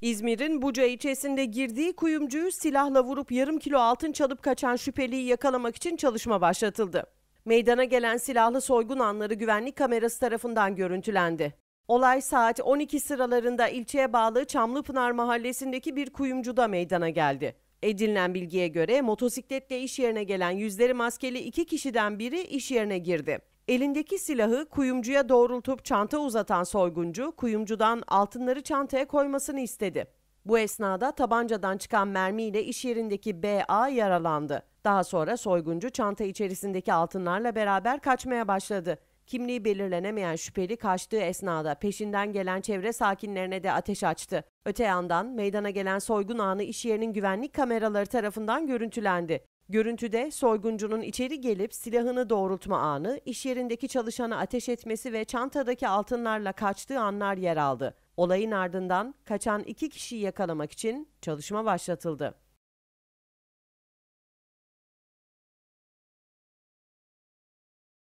İzmir'in Buca ilçesinde girdiği kuyumcuyu silahla vurup yarım kilo altın çalıp kaçan şüpheliyi yakalamak için çalışma başlatıldı. Meydana gelen silahlı soygun anları güvenlik kamerası tarafından görüntülendi. Olay saat 12 sıralarında ilçeye bağlı Çamlıpınar mahallesindeki bir kuyumcuda meydana geldi. Edinilen bilgiye göre motosikletle iş yerine gelen yüzleri maskeli iki kişiden biri iş yerine girdi. Elindeki silahı kuyumcuya doğrultup çanta uzatan soyguncu, kuyumcudan altınları çantaya koymasını istedi. Bu esnada tabancadan çıkan mermiyle iş yerindeki BA yaralandı. Daha sonra soyguncu çanta içerisindeki altınlarla beraber kaçmaya başladı. Kimliği belirlenemeyen şüpheli kaçtığı esnada peşinden gelen çevre sakinlerine de ateş açtı. Öte yandan meydana gelen soygun anı iş yerinin güvenlik kameraları tarafından görüntülendi. Görüntüde soyguncunun içeri gelip silahını doğrultma anı, iş yerindeki çalışana ateş etmesi ve çantadaki altınlarla kaçtığı anlar yer aldı. Olayın ardından kaçan iki kişiyi yakalamak için çalışma başlatıldı.